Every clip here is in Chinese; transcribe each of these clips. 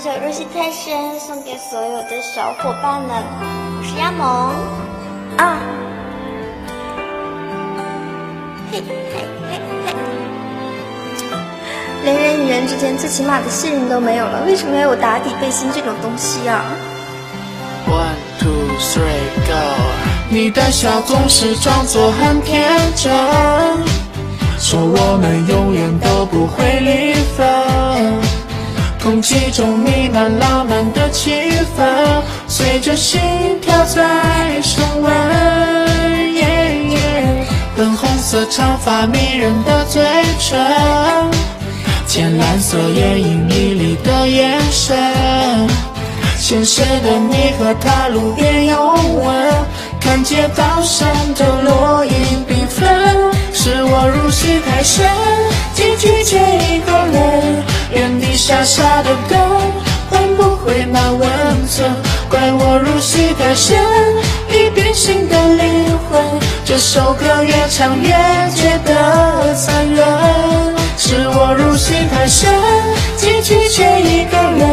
这首《入戏太深》送给所有的小伙伴们，我是亚萌。啊，嘿嘿嘿。嘿，连人与人之间最起码的信任都没有了，为什么要有打底背心这种东西啊？One two three go，你的笑总是装作很天真，说我们永远都不会离分。空气中弥漫浪漫的气氛，随着心跳在升温。粉红色长发迷人的嘴唇，浅蓝色眼影迷离的眼神。现实的你和他路边拥吻，看街道上的落英缤纷。是我入戏太深，傻傻的等，换不回那温存。怪我入戏太深，已变心的灵魂。这首歌越唱越觉得残忍。是我入戏太深，结局却一个人。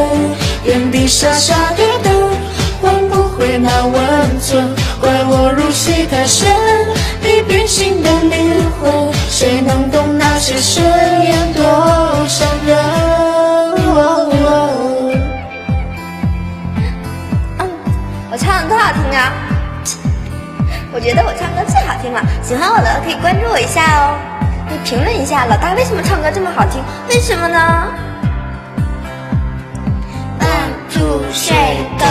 原地傻傻的等，换不回那温存。怪我入戏太深，我唱歌好听啊！我觉得我唱歌最好听了，喜欢我的可以关注我一下哦，可以评论一下老大为什么唱歌这么好听？为什么呢？One two three go，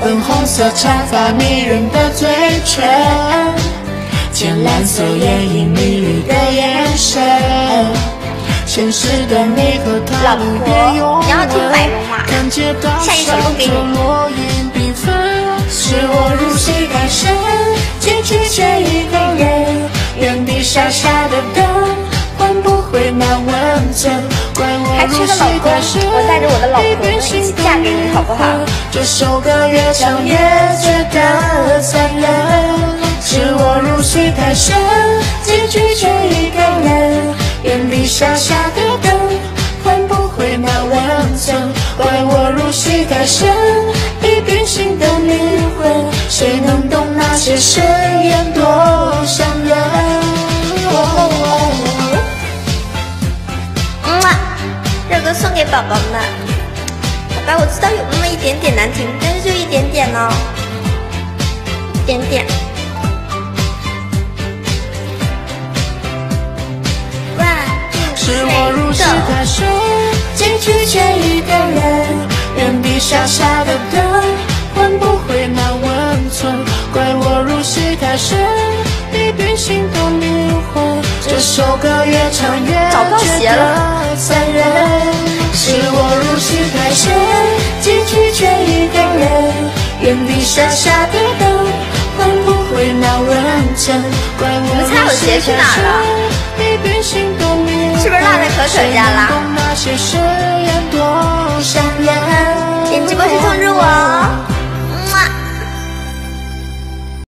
粉红色长发迷人的嘴唇，浅蓝色眼影迷离的眼神，现实的你和他路边拥吻，看街道上的落英缤傻傻的等，换不回那温存。怪我入戏太深，一边心都迷昏。这首歌越唱越觉得残忍。是我入戏太深，结局却一个人，原地傻傻的等，换不回那温存。怪我入戏太深，一变心的灵魂，谁能懂？那些誓歌送给宝宝们。好吧，我知道有那么一点点难听，但是就一点点哦，一点点。是我入戏太深，结局却一个人，原地傻傻的等，换不回那温存。怪我入戏太深，已变心的灵魂。这首歌越唱越觉得傻傻的等，换不回那温存。怪我入戏太深，已变心的灵魂。是不是落在可可家了？点直播去通知我。